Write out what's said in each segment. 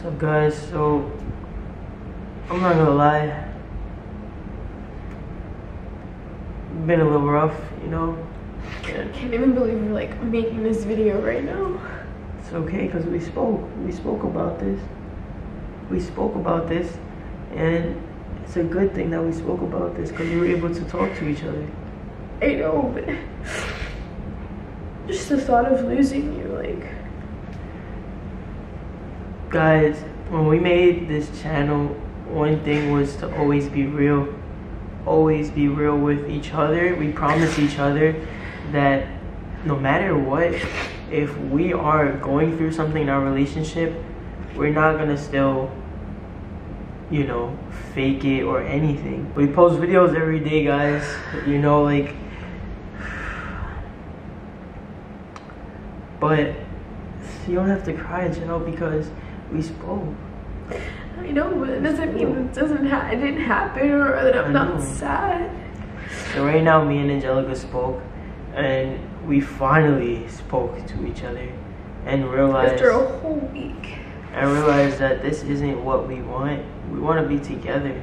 What's up, guys? So, I'm not gonna lie. Been a little rough, you know. I can't even believe we're like making this video right now. it's okay because we spoke. We spoke about this. We spoke about this, and it's a good thing that we spoke about this because we were able to talk to each other. I know, but just the thought of losing you, like, Guys, when we made this channel, one thing was to always be real. Always be real with each other. We promise each other that no matter what, if we are going through something in our relationship, we're not gonna still, you know, fake it or anything. We post videos every day, guys. You know, like, but you don't have to cry, Janelle, because we spoke. I know, but it doesn't mean it doesn't ha- it didn't happen or that I'm not mm-hmm. sad. So right now, me and Angelica spoke, and we finally spoke to each other, and realized After a whole week. and realized that this isn't what we want. We want to be together.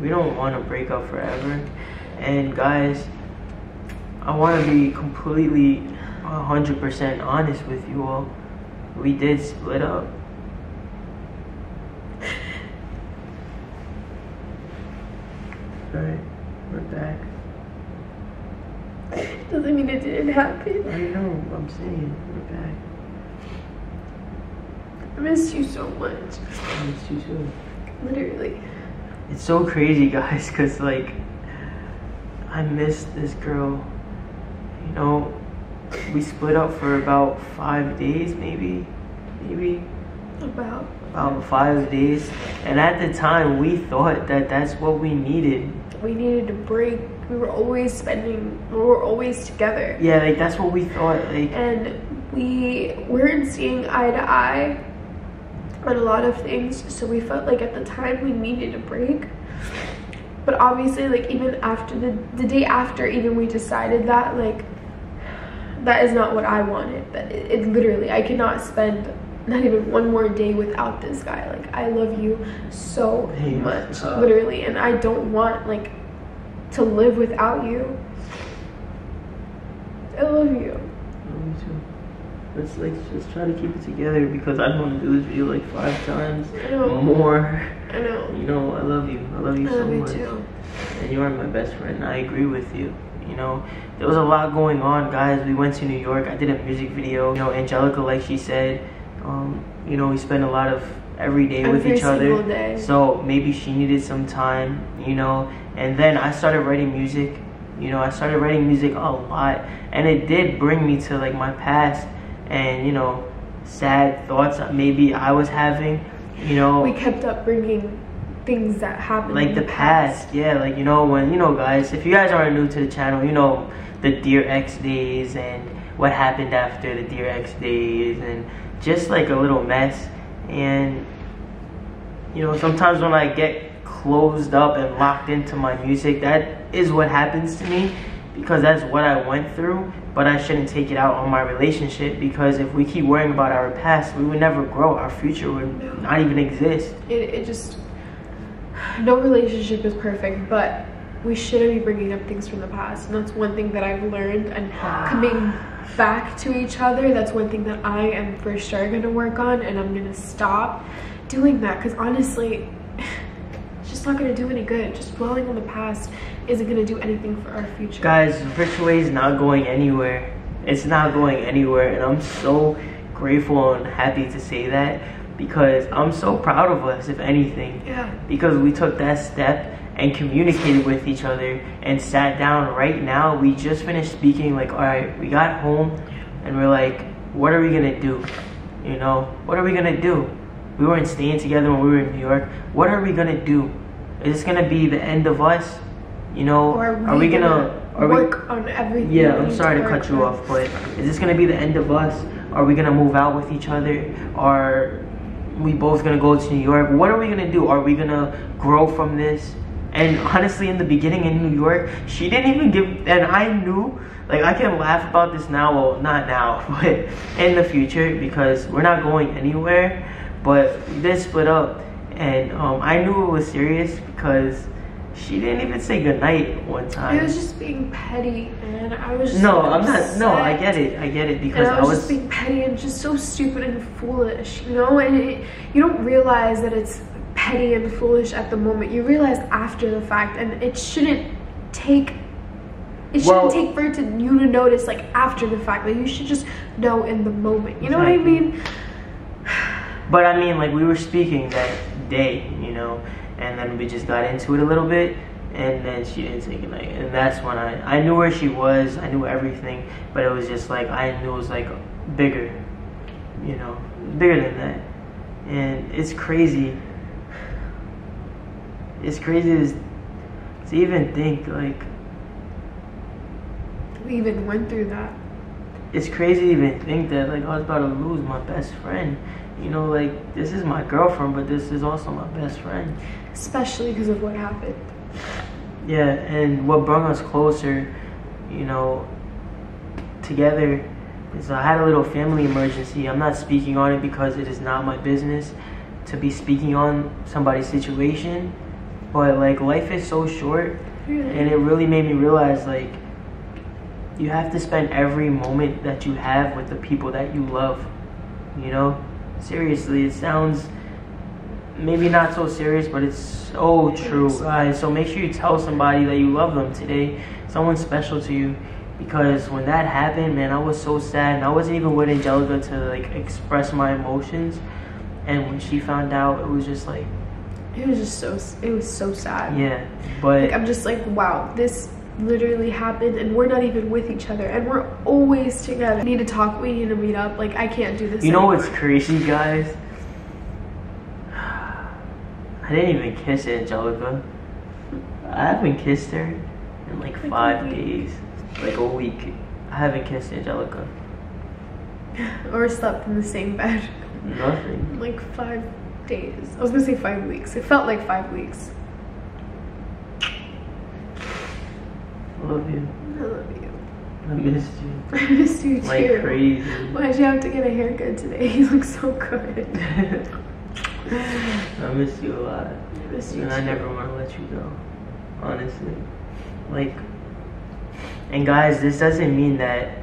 We don't want to break up forever. And guys, I want to be completely 100% honest with you all. We did split up. We're back. Doesn't mean it didn't happen. I know, I'm saying, we're back. I miss you so much. I miss you too. Literally. It's so crazy, guys, because, like, I miss this girl. You know, we split up for about five days, maybe. Maybe About about five days. And at the time, we thought that that's what we needed. We needed a break. We were always spending we were always together. Yeah, like, that's what we thought. Like, and we weren't seeing eye to eye on a lot of things so we felt like at the time we needed a break but obviously like even after the the day after even we decided that like that is not what i wanted that it, it literally i cannot spend not even one more day without this guy like i love you so Hey, much uh, literally and i don't want like to live without you i love you me too. Let's, like, just try to keep it together because I don't want to do this video, like, five times i know more. i know You know, I love you. I love you I so love you much. too. and you are my best friend. I agree with you. You know, there was a lot going on, guys. We went to New York. I did a music video. You know, Angelica, like she said, um, you know, we spend a lot of every day with each other. day. So maybe she needed some time, you know. And then I started writing music. You know, I started writing music a lot, and it did bring me to like my past and you know, sad thoughts that maybe I was having. You know, We kept up bringing things that happened like the past yeah like you know when you know guys if you guys aren't new to the channel you know the Dear Ex days and what happened after the Dear Ex days and just like a little mess. And you know sometimes when i get closed up and locked into my music that is what happens to me because that's what i went through but i shouldn't take it out on my relationship because if we keep worrying about our past we would never grow. Our future would not even exist. It, it just no relationship is perfect, but we shouldn't be bringing up things from the past, and that's one thing that I've learned. And ah. coming back to each other, that's one thing that I am for sure gonna work on, and I'm gonna stop doing that because honestly, it's just not gonna do any good. Just dwelling on the past isn't gonna do anything for our future. Guys, Virtual is not going anywhere. It's not going anywhere, and I'm so grateful and happy to say that because I'm so proud of us, if anything, Yeah. because we took that step and communicated with each other and sat down. Right now, we just finished speaking. Like, all right, we got home, and we're like, what are we gonna do? You know, what are we gonna do? We weren't staying together when we were in New York. What are we gonna do? Is this gonna be the end of us? You know, Or are we gonna? Are we, work on everything? yeah, I'm sorry to cut you on? off, but is this gonna be the end of us? Are we gonna move out with each other? Are we both gonna go to New York? What are we gonna do? Are we gonna grow from this? And honestly, in the beginning in New York, she didn't even give, and I knew, like, I can laugh about this now, well, not now, but in the future, because we're not going anywhere. But we did split up, and um, I knew it was serious because she didn't even say goodnight one time. It was just being petty, and I was just no, I'm not. No, I get it. I get it because I was, just being petty and just so stupid and foolish, you know? And it, you don't realize that it's petty and foolish at the moment. You realize after the fact, and it shouldn't take. It shouldn't Well- take for it to, you to notice like after the fact. Like you should just know in the moment. You know what I mean? But I mean, like we were speaking that day, you know, and then we just got into it a little bit, and then she didn't say goodnight, and that's when I I knew where she was, I knew everything, but it was just like I knew it was like bigger, you know, bigger than that, and it's crazy. It's crazy to, to even think like We even went through that. it's crazy to even think that like I was about to lose my best friend. You know, like this is my girlfriend, but this is also my best friend. Especially because of what happened. Yeah, and what brought us closer, you know, together is I had a little family emergency. I'm not speaking on it because it is not my business to be speaking on somebody's situation. But like life is so short and it really made me realize like you have to spend every moment that you have with the people that you love. You know? Seriously, it sounds maybe not so serious, but it's so true. So make sure you tell somebody that you love them today, someone special to you. Because when that happened, man, I was so sad, and I wasn't even with Angelica to like express my emotions. And when she found out, it was just like, It was just so. It was so sad. yeah. But Like I'm just like, wow, this literally happened, and we're not even with each other, and we're always together. We need to talk. We need to meet up. Like I can't do this. You know anymore. what's crazy, guys? I didn't even kiss Angelica. I haven't kissed her in like Like five days, like a week. I haven't kissed Angelica. or slept in the same bed Nothing. like five days. I was gonna say five weeks. It felt like five weeks. I love you. I love you. I missed you. I missed you too. Like crazy. Why'd you have to get a haircut today? You look so good. I miss you a lot. I miss you And I never want to let you go. Honestly. Like, and guys, this doesn't mean that,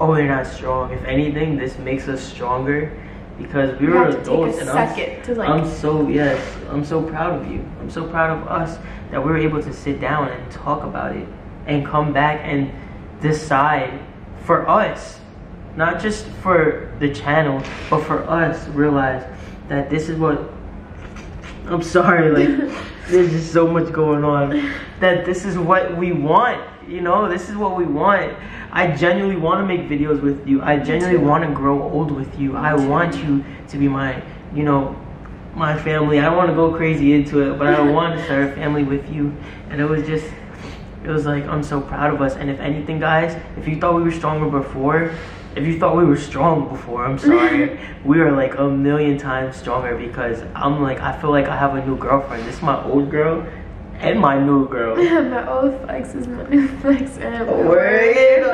oh, you're not strong. If anything, this makes us stronger because we You were have to take a adults. and I'm, to, like- I'm so, yes, I'm so proud of you. I'm so proud of us that we were able to sit down and talk about it and come back and decide for us, not just for the channel, but for us, realize that this is what I'm sorry, like there's just so much going on. That this is what we want, you know, this is what we want. I genuinely want to make videos with you. I genuinely want to grow old with you. I want you to be my, you know, my family. I don't want to go crazy into it, but I want to start a family with you. And it was just, it was like, I'm so proud of us. And if anything, guys, if you thought we were stronger before, if you thought we were strong before, I'm sorry. we are like a million times stronger because I'm like, I feel like I have a new girlfriend. This is my old girl and my new girl. my old flex is my new flex. And Word.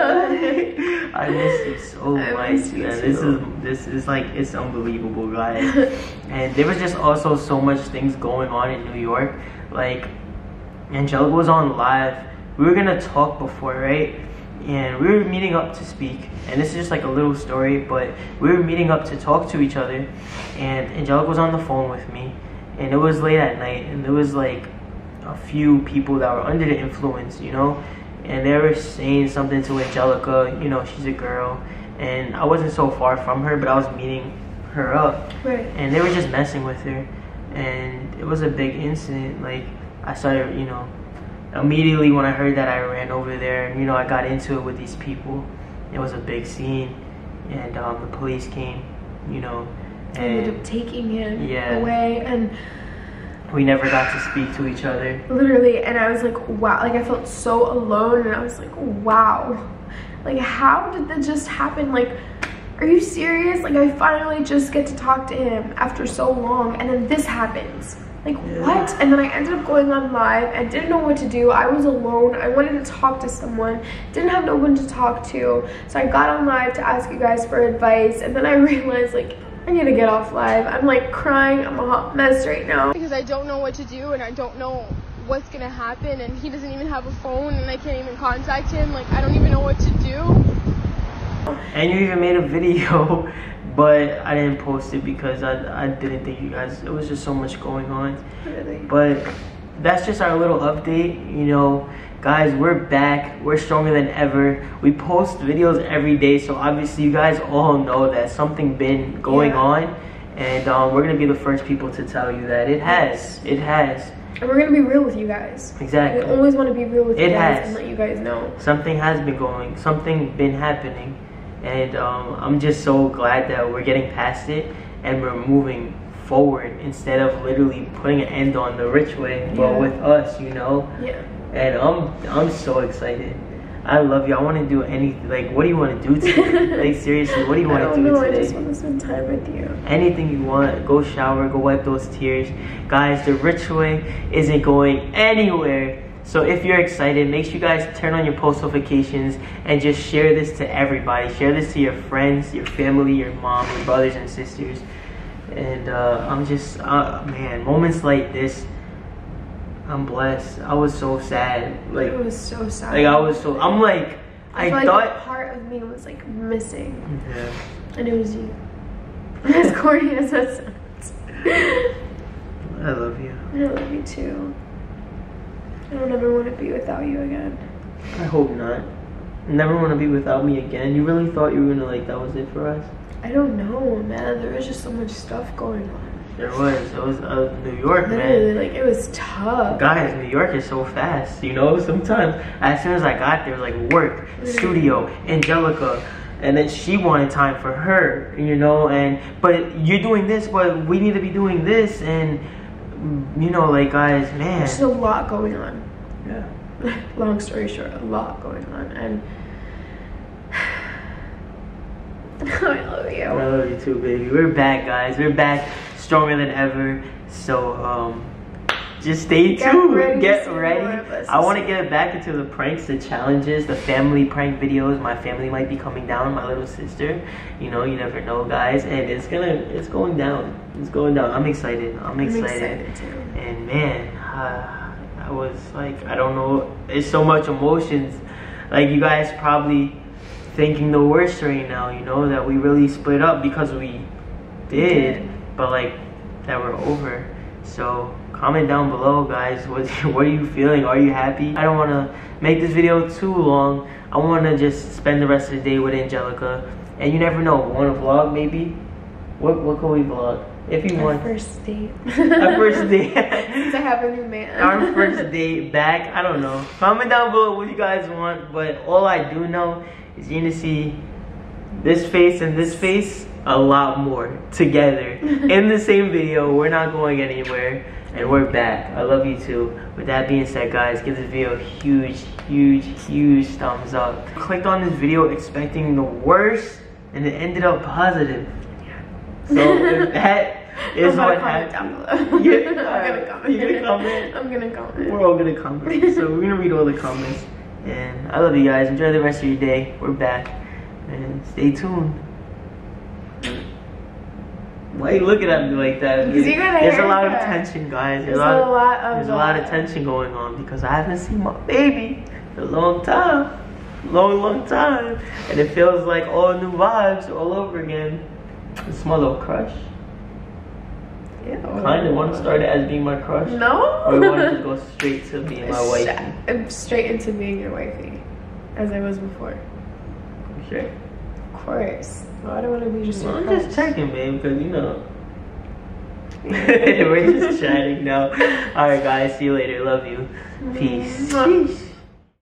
I miss you so I much, miss you man. This is this is like it's unbelievable, guys. and there was just also so much things going on in New York. Like Angelica was on live. We were gonna talk before, right? And we were meeting up to speak. And this is just like a little story, but we were meeting up to talk to each other. And Angelica was on the phone with me. And it was late at night. And it was like a few people that were under the influence, you know? And they were saying something to Angelica, you know, she's a girl. And I wasn't so far from her, but I was meeting her up Right. and they were just messing with her and it was a big incident like i started you know immediately when i heard that i ran over there and you know i got into it with these people it was a big scene and um, the police came you know I ended and up taking him Yeah. away and we never got to speak to each other. Literally and I was like wow like I felt so alone and I was like wow. Like how did that just happen? Like are you serious? Like I finally just get to talk to him after so long and then this happens. Like Yeah. what? And then I ended up going on live. I didn't know what to do. I was alone. I wanted to talk to someone. Didn't have no one to talk to. So I got on live to ask you guys for advice and then I realized like I need to get off live. I'm like crying. I'm a hot mess right now. because I don't know what to do and I don't know what's gonna happen and he doesn't even have a phone and I can't even contact him. Like I don't even know what to do. And you even made a video, but I didn't post it because I, I didn't think you guys, it was just so much going on. Really. But that's just our little update. You know, guys, we're back. We're stronger than ever. We post videos every day, so obviously you guys all know that something been going Yeah. on, and um, we're gonna be the first people to tell you that it has. It has. And we're gonna be real with you guys. Exactly. We always want to be real with you It guys has. and let you guys know. something has been going, something been happening, and um, I'm just so glad that we're getting past it and we're moving forward instead of literally putting an end on the rich way, but with us, you know. Yeah. And I'm I'm so excited. I love you. I want to do anything. Like, what do you want to do today? like, seriously, what do you want to do know. I just want to spend time with you. Anything you want. Go shower. Go wipe those tears. Guys, the rich way isn't going anywhere. So if you're excited, make sure you guys turn on your post notifications and just share this to everybody. Share this to your friends, your family, your mom, your brothers and sisters. And uh, I'm just, uh, man, moments like this, I'm blessed. I was so sad. Like, it was so sad. like I was so, I'm like, I, I, like thought. a part of me was like missing, Yeah. and it was you. As corny as that sounds. I love you. I love you too. I don't ever want to be without you again. I hope not. Never want to be without me again. You really thought you were gonna like that was it for us? I don't know, man. There was just so much stuff going on. There was. It was uh, New York, Literally, man. like it was tough. Guys, New York is so fast. You know, sometimes as soon as I got there, like work, studio, Angelica, and then she wanted time for her. You know, and but you're doing this, but we need to be doing this, and you know, like guys, man. There's a lot going on. Yeah. Long story short, a lot going on, and I love you. I love you too, baby. We're back, guys. We're back stronger than ever. So, um, just stay Get tuned. ready Get ready. more of us. I want to get back into the pranks, the challenges, the family prank videos. My family might be coming down. My little sister. You know, you never know, guys. And it's gonna, it's going down. It's going down. I'm excited. I'm I'm excited. excited too. And man, uh, I was like, I don't know. It's so much emotions. Like you guys probably thinking the worst right now. You know that we really split up because we did. But like that we're over. So comment down below, guys. What what are you feeling? Are you happy? I don't want to make this video too long. I want to just spend the rest of the day with Angelica. And you never know, want to vlog maybe? What what can we vlog? If you Our want. first date. Our first date. I have a new man. our first date back. I don't know. Comment down below what you guys want. But all I do know is you're gonna see this face and this face a lot more together in the same video. We're not going anywhere. And we're back. I love you too. With that being said, guys, give this video a huge, huge, huge thumbs up. Clicked on this video expecting the worst, and it ended up positive. So if that is what comment happened. down below. Yeah, I'm gonna comment. you gonna comment? I'm gonna comment. We're all gonna comment. so we're gonna read all the comments. And I love you guys. Enjoy the rest of your day. We're back. And stay tuned. Why are you looking at me like that? Because you got a There's a lot of tension, guys. There's a lot of There's a lot of tension going on because I haven't seen my baby in a long time. Long, long time. And it feels like all new vibes all over again. It's my little crush. Yeah. Kind of want to start it as being my crush. No. Or want to just go straight to being my wife? Uh, straight into being your wifey, as I was before. Sure. Of course. Well, I don't want to be just your I'm just checking, babe, because you know. We're just chatting now. Alright, guys. See you later. Love you. Peace.